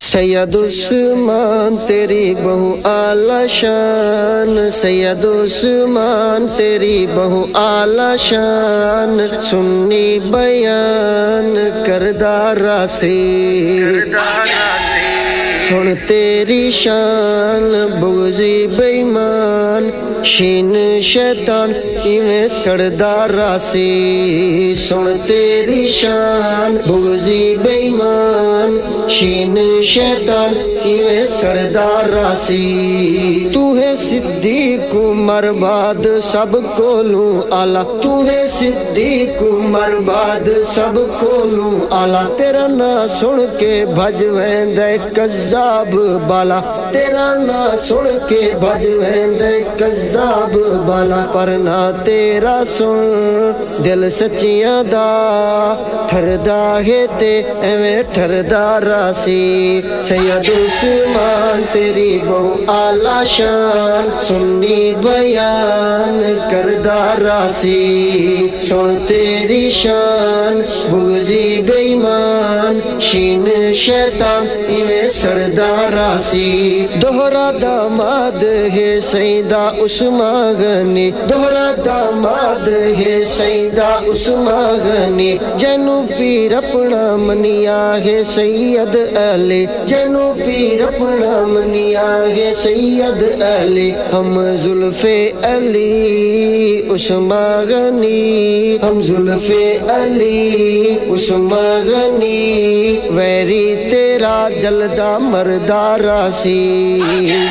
सैयद उस्मान, तेरी बहु आला शान। सैयद उस्मान, तेरी बहु आला शान। सुन्नी बयान करदारा से सुन तेरी शान बुगजी बेईमान, शीन शैतान, इवें सड़दारा से सुन तेरी शान बुगजी बेईमान, शीन शैतान, इवें सड़दारा से तू है सिद्दीक उमर बाद सब कोलू आला। तू है सिद्दीक उमर बाद सब कोलू आला। तेरा ना सुन के भज वेंदे कज्जाब बाला। तेरा ना सुन के भज वेंदे कज्जाब बाला। पर ना तेरा सुन दिल सच्चियाँ दा। ठरदा है ते एवें ठरदा रासी। सैयद उस्मान तेरी बहु आला शान। सुन्नी बयान करदा रासी। सुन तेरी शान बुगजी बेईमान। शीन शैतान इवें सड़दा रासी। दोहरा दामाद है सईदा उस्मान गनी दोहरा दामाद है सईदा उस्मान गनी जनु पीर अपना मनिया है सैयद अली। जनु पीर अपना मनिया है सैयद अली। हम जुल्फे अली उस्मान गनी हम जुल्फे अली उस्मान गनी वैरी तेरा जलदा मरदा रासी,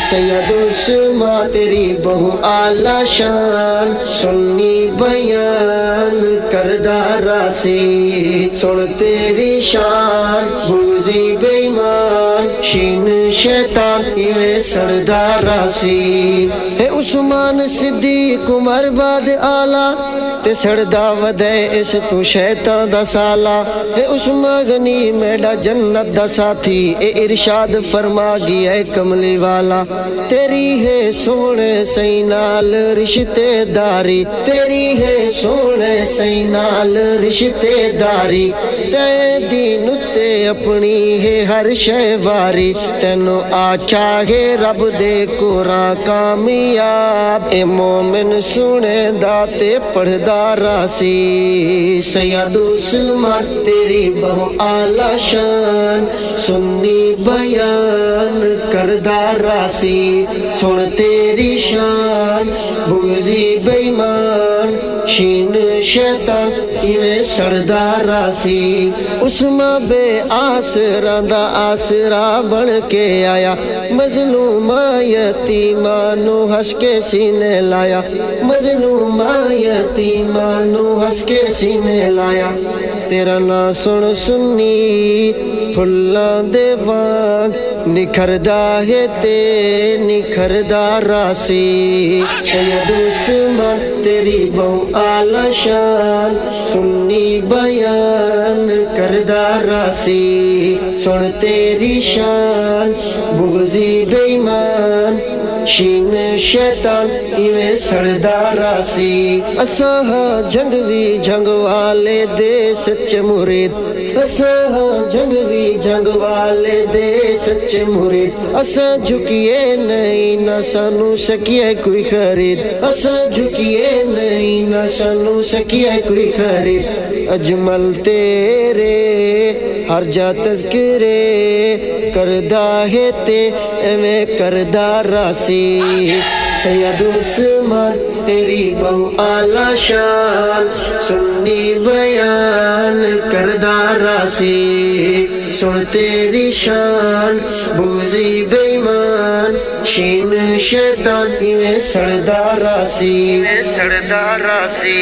सैयद उस्मान तेरी बहु आला शान, सुन्नी बयान करदा रासी। सुन तेरी शान भूजी बेईमान, शीन शैतान इवें सड़दा रासी। है उस्मान सिद्दीक, उमर बाद आला, ते सड़दा वदे इस तू शैतान दा है उस्मान गनी, मेरा जन्नत दा साथी। ए इरशाद फरमा गया है कमली वाला। तेरी है सोने सही नाल रिश्तेदारी। तेरी है सोने सही नाल रिश्तेदारी। ते दीन ते अपनी है हर शय वारी तेनो आख्या है रब दे कोरा कामयाब। ए मोमिन सुने दाते पढ़दा रासी। सैयद उस्मान तेरी बहु आला शान। सुन्नी बयान करदा रासी। सुन तेरी शान बुगजी बेईमान। शीन शैतान, इवें सड़दा रासी। उस्मा बे आसरा दा आसरा बन के आया। मजलूमा यतीमा नु हंस के सीने लाया। मजलूमा यतीमा नु हंस के सीने लाया। तेरा ना सुन सुन्नी फुल्लां दे वांग निखरदा है ते, निखरदा रासी। सैयद उस्मान, तेरी बहु आला शान, सुन्नी बयान, करदा रासी। सुन तेरी शान, बुगजी शीन शैतान इवें सड़दा रासी असा जंग भी जंग वाले दे सच्चे मुरीद। असा जंग भी जंग वाले दे सच्चे मुरीद। असा झुकिए नहीं न सानू सकिए कोई खरीद। असा झुकिए नहीं न सानू सकिए कोई खरीद। अजमल तेरे हर जा तस्करे करदा है ते, एवें करदा रासी। सैयद उस्मान, तेरी बहु आला शान, सुन्नी बयान करदा रासी। सुन तेरी शान बुजी बेईमान, शीन शैतान, इवें सड़दा रासी। सड़दा रासी।